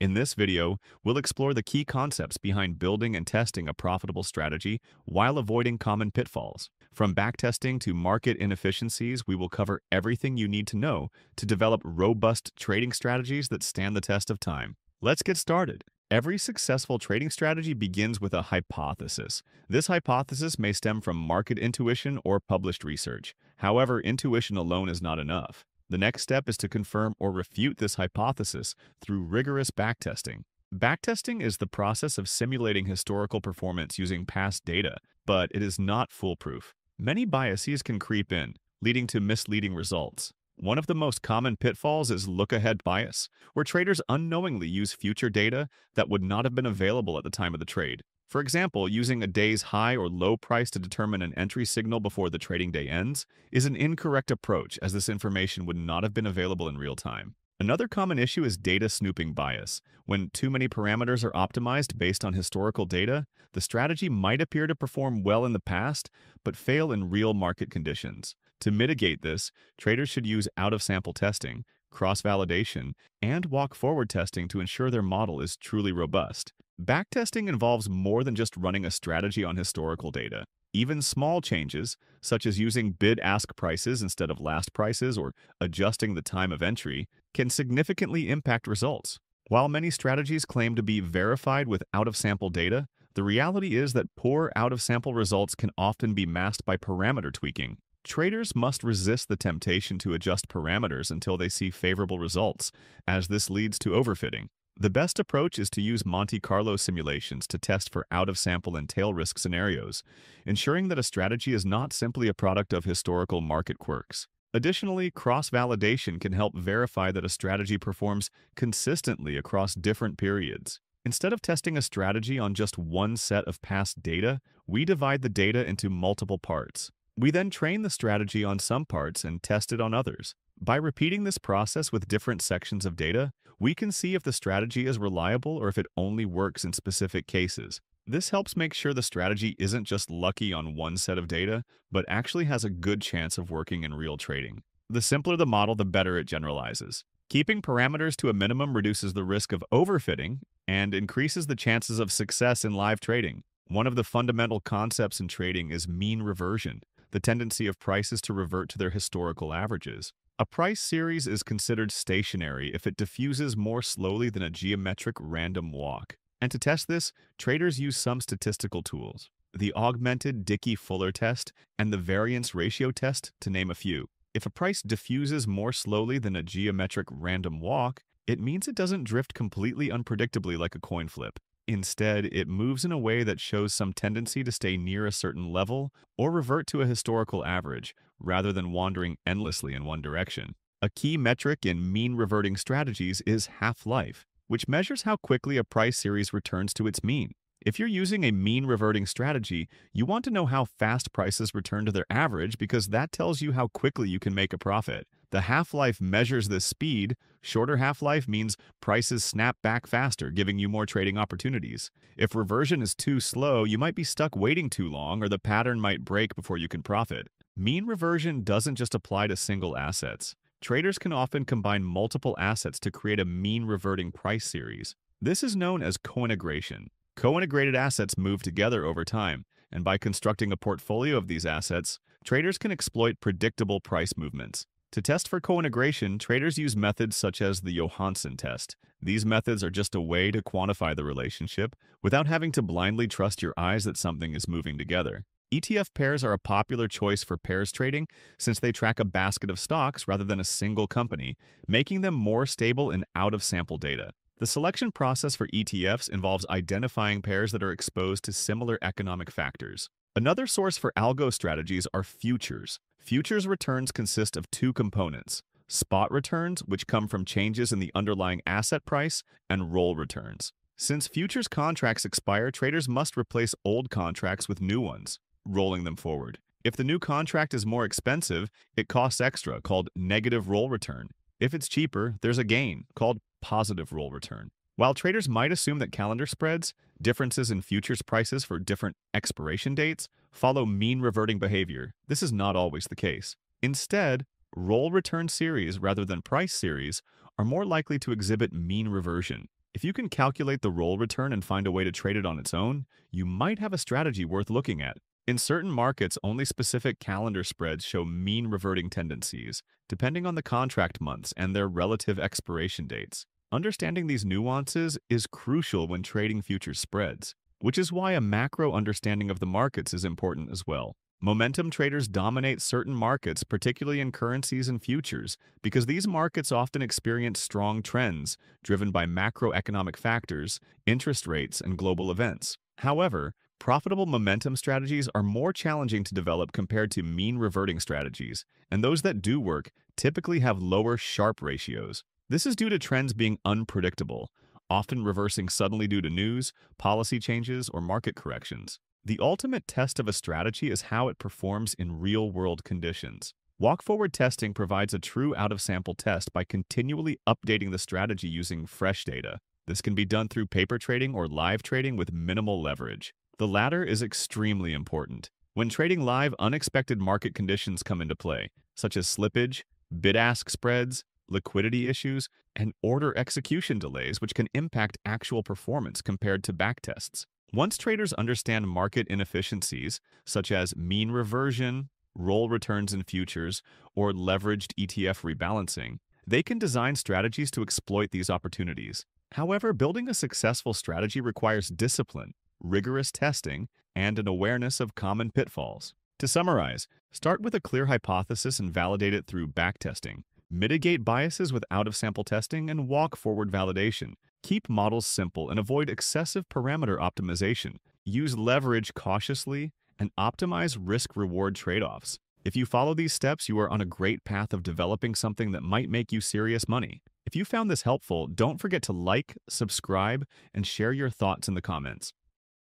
In this video, we'll explore the key concepts behind building and testing a profitable strategy while avoiding common pitfalls. From backtesting to market inefficiencies, we will cover everything you need to know to develop robust trading strategies that stand the test of time. Let's get started. Every successful trading strategy begins with a hypothesis. This hypothesis may stem from market intuition or published research. However, intuition alone is not enough. The next step is to confirm or refute this hypothesis through rigorous backtesting. Backtesting is the process of simulating historical performance using past data, but it is not foolproof. Many biases can creep in, leading to misleading results. One of the most common pitfalls is look-ahead bias, where traders unknowingly use future data that would not have been available at the time of the trade. For example, using a day's high or low price to determine an entry signal before the trading day ends is an incorrect approach as this information would not have been available in real time. Another common issue is data snooping bias. When too many parameters are optimized based on historical data, the strategy might appear to perform well in the past, but fail in real market conditions. To mitigate this, traders should use out-of-sample testing, cross-validation, and walk-forward testing to ensure their model is truly robust. Backtesting involves more than just running a strategy on historical data. Even small changes, such as using bid-ask prices instead of last prices or adjusting the time of entry, can significantly impact results. While many strategies claim to be verified with out-of-sample data, the reality is that poor out-of-sample results can often be masked by parameter tweaking. Traders must resist the temptation to adjust parameters until they see favorable results, as this leads to overfitting. The best approach is to use Monte Carlo simulations to test for out-of-sample and tail risk scenarios, ensuring that a strategy is not simply a product of historical market quirks. Additionally, cross-validation can help verify that a strategy performs consistently across different periods. Instead of testing a strategy on just one set of past data, we divide the data into multiple parts. We then train the strategy on some parts and test it on others. By repeating this process with different sections of data, we can see if the strategy is reliable or if it only works in specific cases. This helps make sure the strategy isn't just lucky on one set of data, but actually has a good chance of working in real trading. The simpler the model, the better it generalizes. Keeping parameters to a minimum reduces the risk of overfitting and increases the chances of success in live trading. One of the fundamental concepts in trading is mean reversion the tendency of prices to revert to their historical averages. A price series is considered stationary if it diffuses more slowly than a geometric random walk. And to test this, traders use some statistical tools. The augmented Dickey-Fuller test and the variance ratio test, to name a few. If a price diffuses more slowly than a geometric random walk, it means it doesn't drift completely unpredictably like a coin flip. Instead, it moves in a way that shows some tendency to stay near a certain level or revert to a historical average, rather than wandering endlessly in one direction. A key metric in mean reverting strategies is half-life, which measures how quickly a price series returns to its mean. If you're using a mean reverting strategy, you want to know how fast prices return to their average because that tells you how quickly you can make a profit. The half-life measures this speed. Shorter half-life means prices snap back faster, giving you more trading opportunities. If reversion is too slow, you might be stuck waiting too long or the pattern might break before you can profit. Mean reversion doesn't just apply to single assets. Traders can often combine multiple assets to create a mean reverting price series. This is known as co-integration. Co-integrated assets move together over time, and by constructing a portfolio of these assets, traders can exploit predictable price movements. To test for co-integration, traders use methods such as the Johansen test. These methods are just a way to quantify the relationship without having to blindly trust your eyes that something is moving together. ETF pairs are a popular choice for pairs trading since they track a basket of stocks rather than a single company, making them more stable in out-of-sample data. The selection process for ETFs involves identifying pairs that are exposed to similar economic factors. Another source for algo strategies are futures. Futures returns consist of two components, spot returns, which come from changes in the underlying asset price, and roll returns. Since futures contracts expire, traders must replace old contracts with new ones, rolling them forward. If the new contract is more expensive, it costs extra, called negative roll return. If it's cheaper, there's a gain, called positive roll return. While traders might assume that calendar spreads, differences in futures prices for different expiration dates, follow mean reverting behavior, this is not always the case. Instead, roll return series rather than price series are more likely to exhibit mean reversion. If you can calculate the roll return and find a way to trade it on its own, you might have a strategy worth looking at. In certain markets, only specific calendar spreads show mean reverting tendencies, depending on the contract months and their relative expiration dates. Understanding these nuances is crucial when trading future spreads, which is why a macro understanding of the markets is important as well. Momentum traders dominate certain markets, particularly in currencies and futures, because these markets often experience strong trends driven by macroeconomic factors, interest rates, and global events. However, Profitable momentum strategies are more challenging to develop compared to mean reverting strategies, and those that do work typically have lower Sharpe ratios. This is due to trends being unpredictable, often reversing suddenly due to news, policy changes, or market corrections. The ultimate test of a strategy is how it performs in real-world conditions. Walk-forward testing provides a true out-of-sample test by continually updating the strategy using fresh data. This can be done through paper trading or live trading with minimal leverage. The latter is extremely important. When trading live, unexpected market conditions come into play, such as slippage, bid-ask spreads, liquidity issues, and order execution delays which can impact actual performance compared to backtests. Once traders understand market inefficiencies, such as mean reversion, roll returns in futures, or leveraged ETF rebalancing, they can design strategies to exploit these opportunities. However, building a successful strategy requires discipline, rigorous testing, and an awareness of common pitfalls. To summarize, start with a clear hypothesis and validate it through backtesting. Mitigate biases with out-of-sample testing and walk-forward validation. Keep models simple and avoid excessive parameter optimization. Use leverage cautiously and optimize risk-reward trade-offs. If you follow these steps, you are on a great path of developing something that might make you serious money. If you found this helpful, don't forget to like, subscribe, and share your thoughts in the comments.